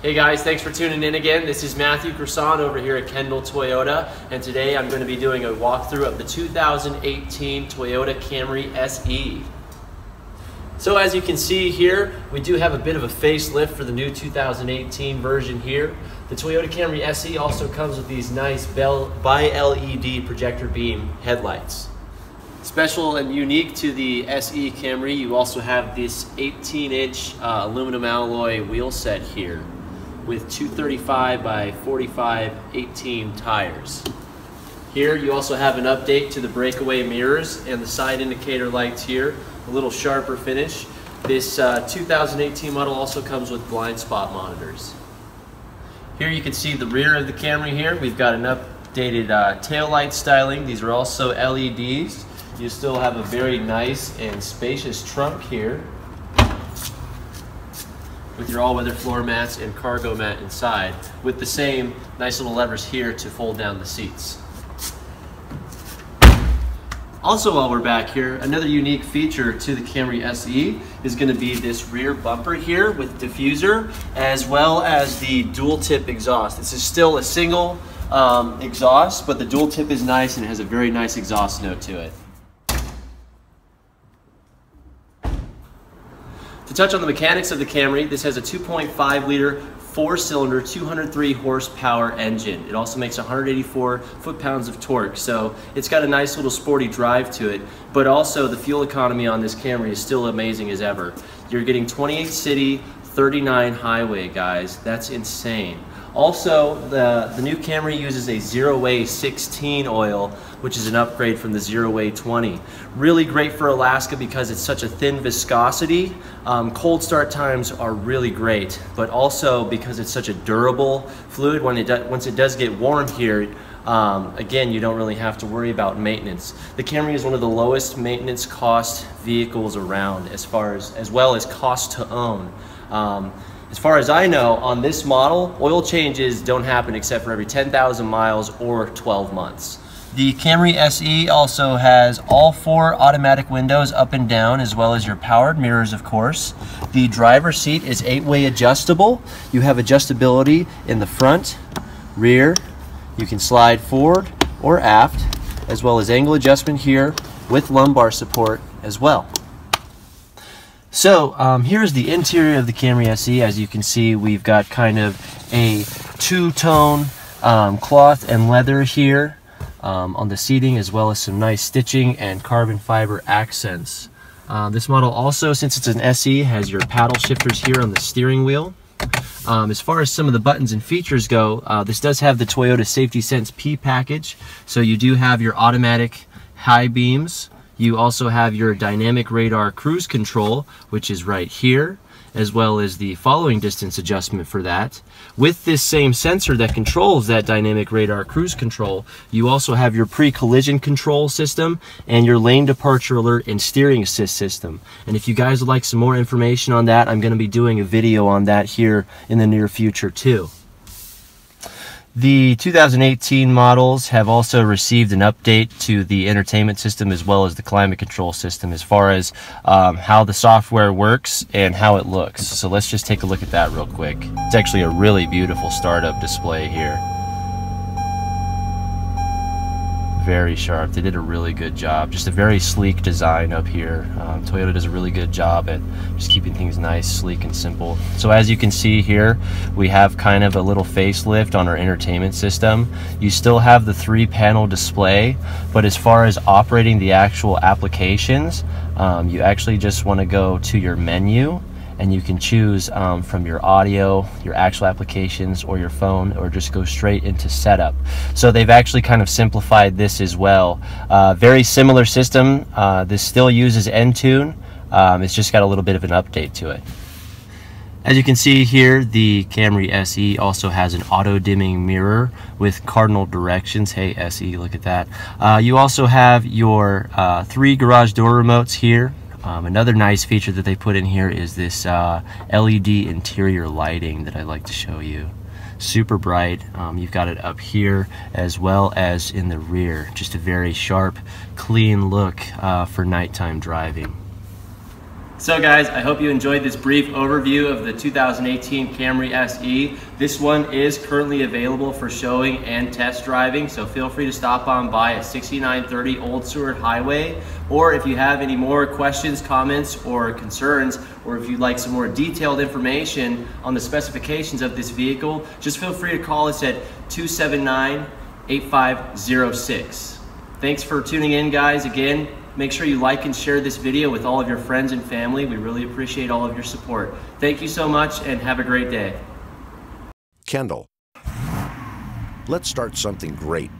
Hey guys, thanks for tuning in again. This is Matthew Croissant over here at Kendall Toyota, and today I'm going to be doing a walkthrough of the 2018 Toyota Camry SE. So as you can see here, we do have a bit of a facelift for the new 2018 version here. The Toyota Camry SE also comes with these nice bi-LED projector beam headlights. Special and unique to the SE Camry, you also have this 18-inch uh, aluminum alloy wheel set here with 235 by 45 18 tires. Here you also have an update to the breakaway mirrors and the side indicator lights here, a little sharper finish. This uh, 2018 model also comes with blind spot monitors. Here you can see the rear of the Camry here. We've got an updated uh, tail light styling. These are also LEDs. You still have a very nice and spacious trunk here with your all-weather floor mats and cargo mat inside with the same nice little levers here to fold down the seats. Also while we're back here, another unique feature to the Camry SE is going to be this rear bumper here with diffuser as well as the dual tip exhaust. This is still a single um, exhaust, but the dual tip is nice and has a very nice exhaust note to it. To touch on the mechanics of the Camry, this has a 2.5 liter four cylinder 203 horsepower engine. It also makes 184 foot-pounds of torque. So it's got a nice little sporty drive to it, but also the fuel economy on this Camry is still amazing as ever. You're getting 28 city, 39 highway, guys. That's insane. Also, the, the new Camry uses a Zero Way 16 oil, which is an upgrade from the Zero Way 20. Really great for Alaska because it's such a thin viscosity. Um, cold start times are really great, but also because it's such a durable fluid, when it do, once it does get warm here, um, again, you don't really have to worry about maintenance. The Camry is one of the lowest maintenance cost vehicles around as far as, as well as cost to own. Um, as far as I know, on this model, oil changes don't happen except for every 10,000 miles or 12 months. The Camry SE also has all four automatic windows up and down as well as your powered mirrors of course. The driver's seat is eight-way adjustable. You have adjustability in the front, rear, you can slide forward or aft as well as angle adjustment here with lumbar support as well. So um, here's the interior of the Camry SE. As you can see, we've got kind of a two-tone um, cloth and leather here um, on the seating, as well as some nice stitching and carbon fiber accents. Uh, this model also, since it's an SE, has your paddle shifters here on the steering wheel. Um, as far as some of the buttons and features go, uh, this does have the Toyota Safety Sense P package. So you do have your automatic high beams, you also have your dynamic radar cruise control, which is right here, as well as the following distance adjustment for that. With this same sensor that controls that dynamic radar cruise control, you also have your pre-collision control system and your lane departure alert and steering assist system. And if you guys would like some more information on that, I'm going to be doing a video on that here in the near future too. The 2018 models have also received an update to the entertainment system as well as the climate control system as far as um, how the software works and how it looks. So let's just take a look at that real quick. It's actually a really beautiful startup display here. Very sharp. They did a really good job. Just a very sleek design up here. Um, Toyota does a really good job at just keeping things nice, sleek, and simple. So as you can see here, we have kind of a little facelift on our entertainment system. You still have the three panel display, but as far as operating the actual applications, um, you actually just want to go to your menu and you can choose um, from your audio, your actual applications, or your phone, or just go straight into setup. So they've actually kind of simplified this as well. Uh, very similar system. Uh, this still uses Entune. Um, it's just got a little bit of an update to it. As you can see here, the Camry SE also has an auto-dimming mirror with cardinal directions. Hey SE, look at that. Uh, you also have your uh, three garage door remotes here um, another nice feature that they put in here is this uh, LED interior lighting that I like to show you. Super bright. Um, you've got it up here as well as in the rear. Just a very sharp, clean look uh, for nighttime driving. So guys, I hope you enjoyed this brief overview of the 2018 Camry SE. This one is currently available for showing and test driving, so feel free to stop on by at 6930 Old Seward Highway, or if you have any more questions, comments, or concerns, or if you'd like some more detailed information on the specifications of this vehicle, just feel free to call us at 279 8506. Thanks for tuning in guys. Again, Make sure you like and share this video with all of your friends and family. We really appreciate all of your support. Thank you so much and have a great day. Kendall. Let's start something great